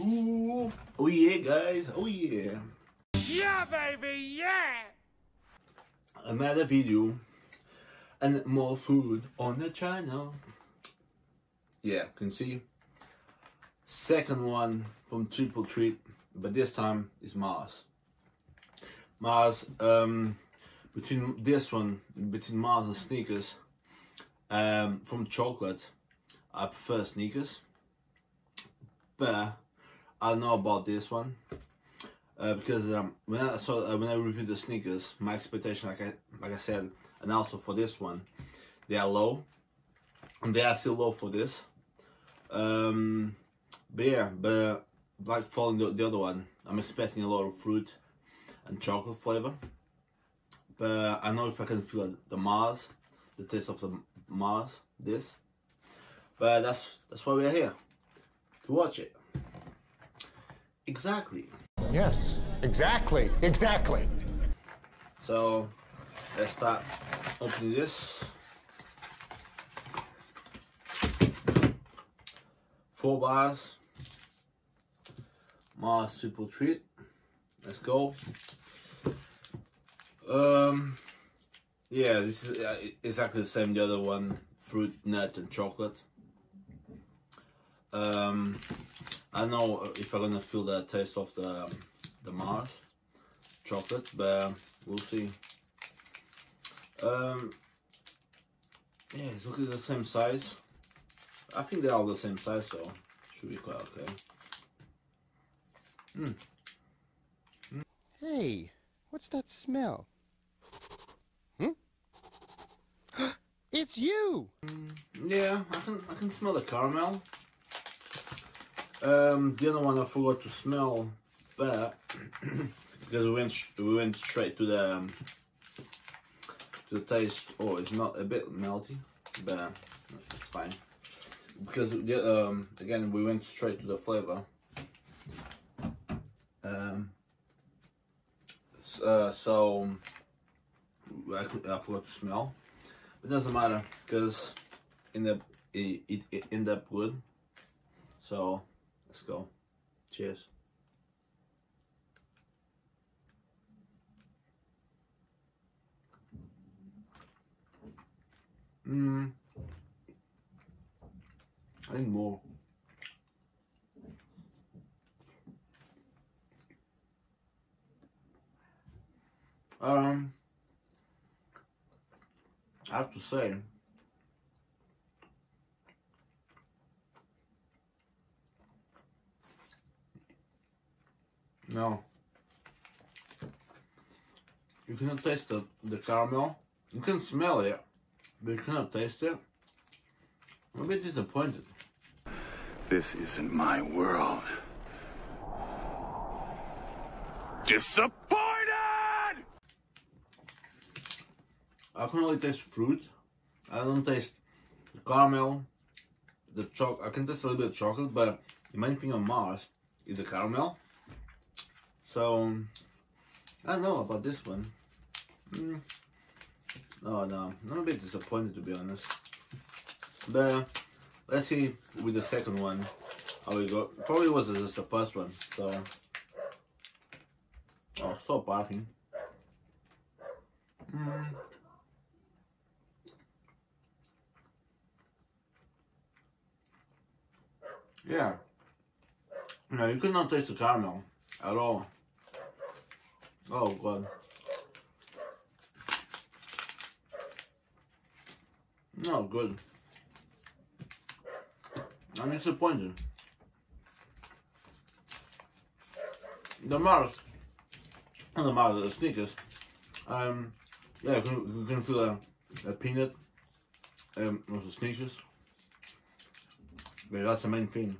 Ooh, oh yeah, guys. Oh yeah. Yeah, baby, yeah! Another video and more food on the channel. Yeah, can see. Second one from Triple Treat, but this time is Mars. Mars, um, between this one, between Mars and Snickers, um, from chocolate, I prefer Snickers. But I don't know about this one uh, because um, when I saw uh, when I reviewed the Snickers, my expectation, like I like I said, and also for this one, they are low, and they are still low for this. Um, but yeah, but like following the, the other one, I'm expecting a lot of fruit and chocolate flavor. But I know if I can feel the Mars, the taste of the Mars, this. But that's that's why we're here to watch it. Exactly. Yes, exactly, exactly. So let's start opening this. Four bars. Mars triple treat. Let's go. Um, yeah, this is uh, exactly the same. The other one, fruit, nut, and chocolate. Um, I know if I'm gonna feel the taste of the the Mars chocolate, but we'll see. Um, yeah, it's looking the same size. I think they're all the same size, so should be quite okay. Hey, what's that smell? Hmm? it's you! Yeah, I can I can smell the caramel. Um, the other one I forgot to smell, but because we went we went straight to the um, to the taste. Oh, it's not a bit melty, but it's fine. Because the, um, again we went straight to the flavor. Um, uh, so I, I forgot to smell. It doesn't matter because in the it, it, it ended up good. So let's go. Cheers. Mm. I need more. Um, I have to say, no. You cannot taste the, the caramel. You can smell it, but you cannot taste it. I'm a bit disappointed. This isn't my world. Disappointed! I can only taste fruit. I don't taste the caramel, the choc. I can taste a little bit of chocolate, but the main thing on Mars is the caramel. So I don't know about this one. Mm. No, no, I'm a bit disappointed to be honest. But let's see with the second one how we go. Probably was just the first one. So oh, stop barking. Mm. Yeah. No, you cannot taste the caramel at all. Oh god. No good. I'm disappointed. The and the Mars, the Snickers. Um, yeah, you can, feel a, a peanut. Um, with the Snickers. Yeah, that's the main thing.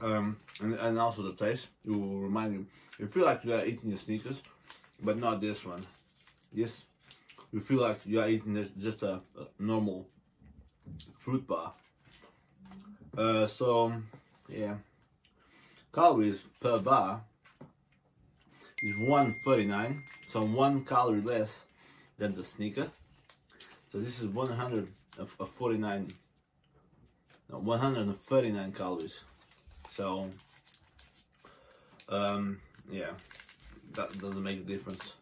Um, and, and also the taste. It will remind you. You feel like you are eating your Snickers, but not this one. This, you feel like you are eating just a, a normal fruit bar. Uh, so, yeah. Calories per bar is 139, so one calorie less than the sneaker. So this is 149 no, 139 calories. So um, yeah, that doesn't make a difference.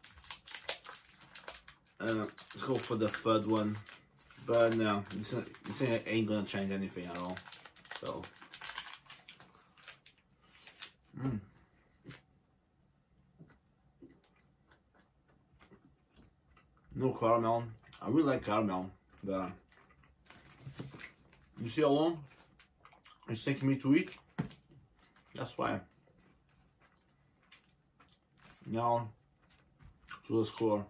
Uh, let's go for the third one, but no, this, this ain't gonna change anything at all. So. Mm. No caramel. I really like caramel, but you see how long it's taking me to eat? That's why. Now to the score.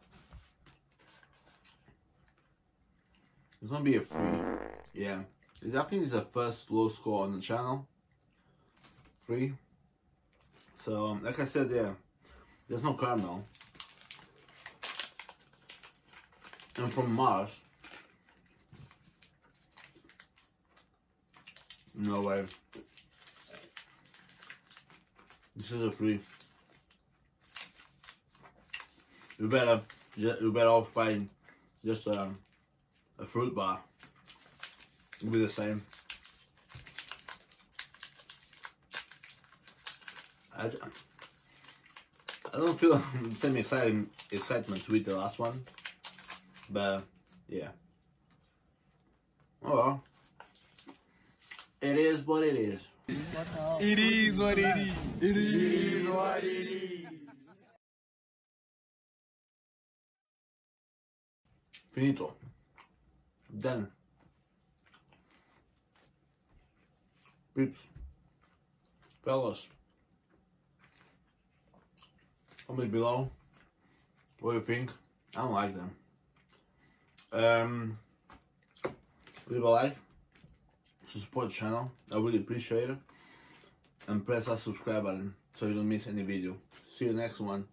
It's gonna be a three. Yeah. I think it's the first low score on the channel. Three. So um, like I said yeah, there's no caramel. And from Mars. No way. This is a free. You better, you better off buying just um, a fruit bar. It'll be the same. I, I don't feel the same exciting excitement with the last one, but yeah. Oh well. It is what it is. It is what it is. It is what it is. Finito. Done. Peeps. Fellas. Comment below what you think. I don't like them. Um, leave a like to support the channel. I really appreciate it. And press that subscribe button so you don't miss any video. See you next one.